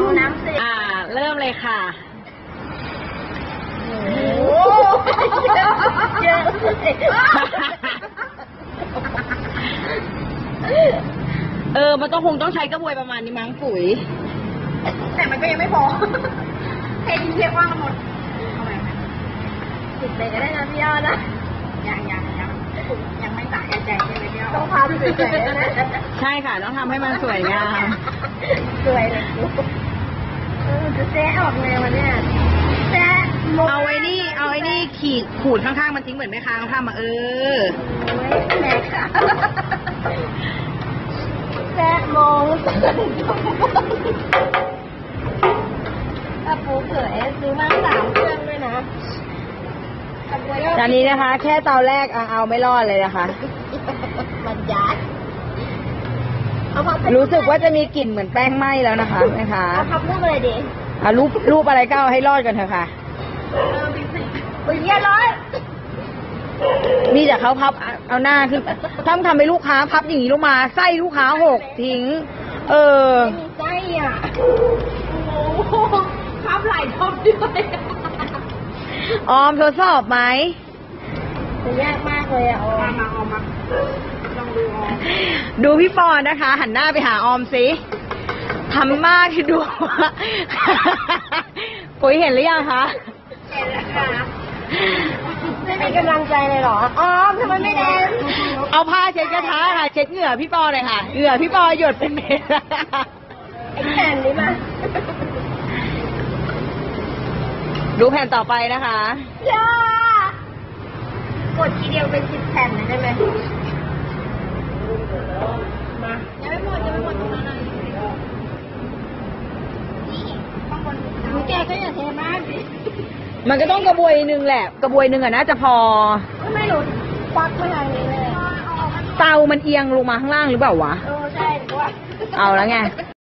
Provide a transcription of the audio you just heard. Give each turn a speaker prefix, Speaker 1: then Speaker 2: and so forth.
Speaker 1: ดูน้ำสิ
Speaker 2: อ่า เริ่มเลยค่ะ
Speaker 1: โอ้เยอะเยอะเลย
Speaker 2: เออ มันต้องคงต้องใช้กระบวยประมาณนี้มั้งปุ๋ย
Speaker 1: แต่มันก็ยังไม่พอเททิ้งเทว่างหมดเอาไปติดไปก็ได้นะพี่ยอดนะยังยังยังยังไม่สะใจใช่ไหมพี่ยอดต้องพาสวยๆนะ
Speaker 2: ใช่ค่ะ ต้องทำให้มันสวยงาม
Speaker 1: สวยเลย กูเออจะแซะออกเลยวันเนี้ยแซะโม
Speaker 2: เอาไอ้นี่ เอาไอ้นี่ขีดขูดข้างๆมันทิ้งเหมือนแม่ค้าเขาทำมาเออ
Speaker 1: แม่ค่ะแซะโมงกระปูเผยซื้อมาสามเครื่องด้วยนะกระปูยอด
Speaker 2: ตอนนี้นะคะ แค่เตาแรกเอาเอาไม่รอดเลยนะคะ
Speaker 1: มันยัด เอาพับ
Speaker 2: รู้สึกว่าจะมีกลิ่นเหมือนแป้งไหม้แล้วนะคะแม่ค้า
Speaker 1: เอาพับรูปอะไรดี
Speaker 2: เอารูปรูปอะไรก็เอาให้รอดกันเถอะค่ะ
Speaker 1: อุ้ยเยี่ยร้อย
Speaker 2: มีแต่เขาพับเอาเอาหน้าขึ้นถ้าทำให้ลูกค้าพับอย่างนี้ลงมาไส้ลูกค้าหกทิ้ง เออ
Speaker 1: ไม่มีไส้อะโอ้โหพับหลายรอบด้วย
Speaker 2: ออมทดสอบไหม
Speaker 1: จะยากมากเลยอะออมมาออมมาลอง ดูออม
Speaker 2: ดูพี่ปอนนะคะ หันหน้าไปหาออมสิทำมากที่ดูปุ๋ยเห็นหรือยังคะ
Speaker 1: เห็นแล้วค่ะไม่มีกำลังใจเลยเหรอออมทำไมไม่แดง
Speaker 2: เอาผ้าเช็ดกระทะค่ะ เช็ดเหงื่อพี่ปอเลยค่ะเหงื่อพี่ปอหยดเป็นเม็ด
Speaker 1: ไอ้แผ่นนี้มา
Speaker 2: ดูแผ่นต่อไปนะคะ
Speaker 1: ย่ากดทีเดียวเป็นสิบแผ่นเลยได้ไหม มายังไม่หมดยังไม่หมดตรงนั้นอะนี่ข้างบนแกก็อย่าเทมากสิ
Speaker 2: มันก็ต้องกระบวยหนึ่งแหละ กระบวยหนึ่งอะน่าจะพอ
Speaker 1: ไม่รู้ควักมาทางนี้เลย
Speaker 2: เตามันเอียงลงมาข้างล่างหรือเปล่าวะ
Speaker 1: เออใช่หรือว่า
Speaker 2: เอาแล้วไง